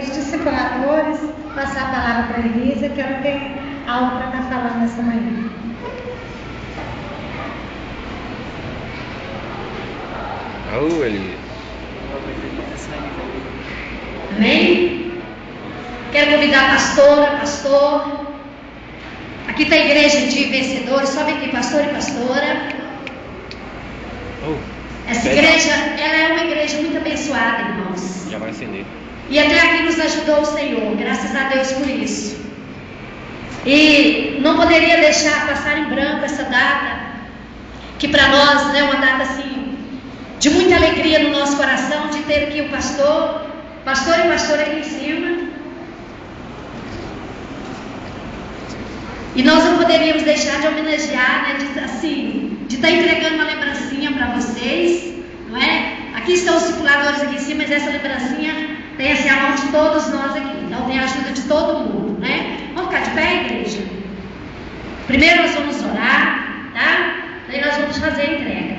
os discipuladores, passar a palavra para a Elisa, que ela tem algo para estar falando nessa manhã. Oh, Elisa. Amém? Quero convidar a pastora, pastor. Aqui está a igreja de vencedores. Sobe aqui, pastor e pastora. Oh, Essa igreja, ela é uma igreja muito abençoada, irmãos. já vai acender. E até aqui nos ajudou o Senhor, graças a Deus por isso. E não poderia deixar passar em branco essa data, que para nós é uma data assim, de muita alegria no nosso coração, de ter aqui o pastor, pastor e pastora aqui em cima. E nós não poderíamos deixar de homenagear, né, de, assim, de estar entregando uma lembrancinha para vocês, não é? Aqui estão os circuladores aqui em cima, mas essa lembrancinha tem assim, a mão de todos nós aqui, então tem a ajuda de todo mundo, né? Vamos ficar de pé, igreja? Primeiro nós vamos orar, tá? Daí nós vamos fazer a entrega.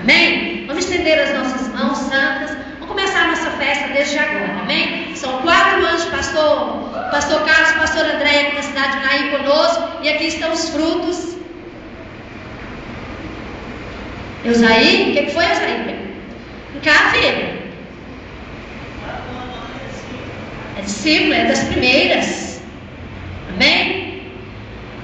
Amém? Vamos estender as nossas mãos santas. Vamos começar a nossa festa desde agora, amém? São quatro anos, pastor, pastor Carlos, pastor André aqui na cidade de Naí conosco, e aqui estão os frutos. Eusaí, o que, foi, Eusaí? Cá, filho. É discípulo, é das primeiras. Amém?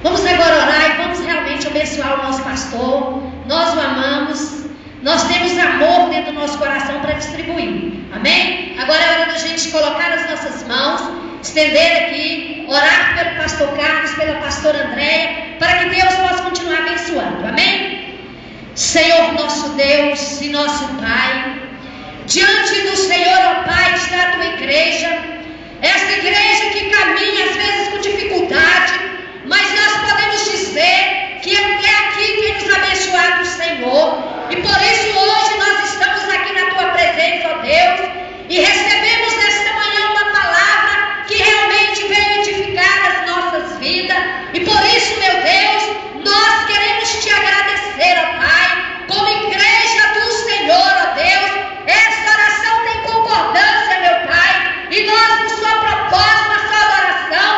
Vamos agora orar e vamos realmente abençoar o nosso pastor. Nós o amamos. Nós temos amor dentro do nosso coração para distribuir. Amém? Agora é hora da gente colocar as nossas mãos, estender aqui, orar pelo pastor Carlos, pela pastora Andréia, para que Deus possa continuar abençoando. Amém? Senhor nosso Deus e nosso Pai, diante do Senhor, ó Pai, está a tua igreja, igreja que caminha às vezes com dificuldade, mas nós podemos dizer que até aqui tem nos abençoado o Senhor, e por isso hoje nós estamos aqui na tua presença, ó Deus, e recebemos nesta manhã uma palavra que realmente veio edificar as nossas vidas, e por isso, meu Deus, nós queremos te agradecer, ó Pai, como igreja do Senhor, ó Deus. Esta oração tem concordância, meu Pai, e nós, no sua propósito, na sua adoração,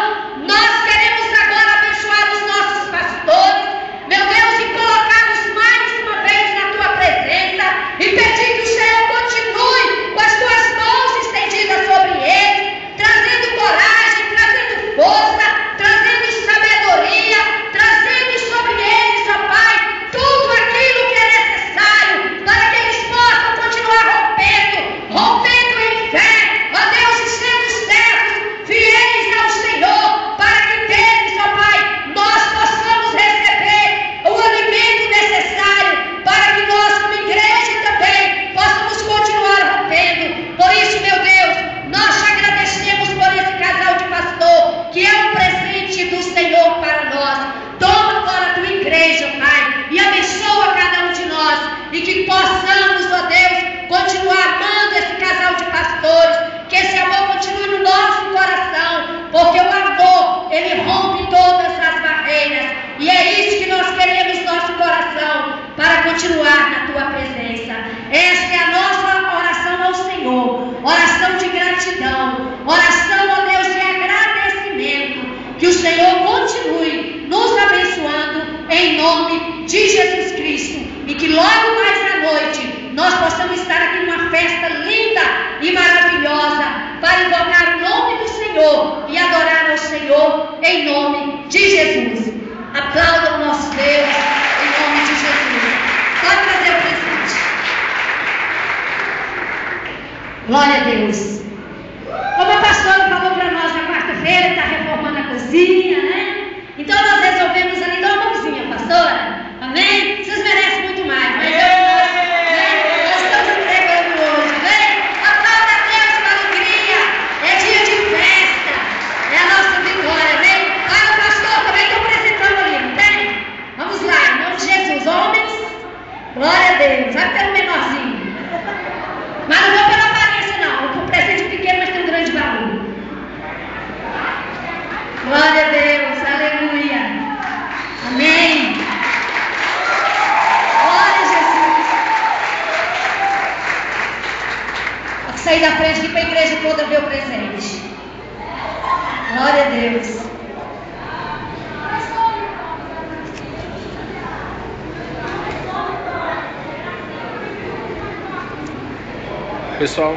nós queremos agora abençoar os nossos pastores, meu Deus, e colocá-los mais uma vez na tua presença e pedir que o Senhor continue com as tuas mãos estendidas sobre eles, trazendo coragem, trazendo força, trazendo sabedoria, trazendo sobre eles, ó Pai, tudo aquilo que é necessário para que eles possam continuar rompendo, rompendo em fé, ó Deus, e sendo servos, fiéis ao Senhor, para que deles, ó Pai, nós possamos receber o alimento necessário para que nós, como igreja também, possamos continuar rompendo. Por isso, meu Deus, nós te agradecemos por esse casal de pastor, que é um presente do Senhor para nós. Toma agora a tua igreja, Pai, e abençoa cada um de nós, e que possamos, ó Deus, continuar amando esse casal de pastores, que esse amor continue no nosso coração, porque o amor, ele rompe todas as barreiras, e é isso que nós queremos no nosso coração, para continuar na tua presença. Esta é a nossa oração ao Senhor, oração de gratidão, oração, ó Deus, de agradecimento, que o Senhor continue nos abençoando em nome de Jesus Cristo e que logo mais à noite nós possamos estar aqui numa festa linda e maravilhosa para invocar o nome do Senhor e adorar ao Senhor em nome de Jesus. Aplauda o nosso Deus em nome de Jesus. Pode trazer o presente. Glória a Deus. aí da frente, que para a igreja toda ver o presente. Glória a Deus. Pessoal,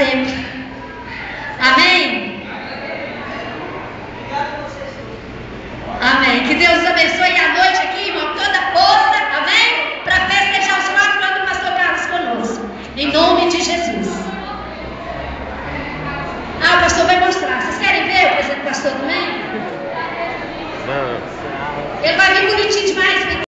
sempre. Amém? Amém. Que Deus abençoe a noite aqui, irmão, toda posta, amém? Para festejar os quatro anos do pastor Carlos conosco. Em nome de Jesus.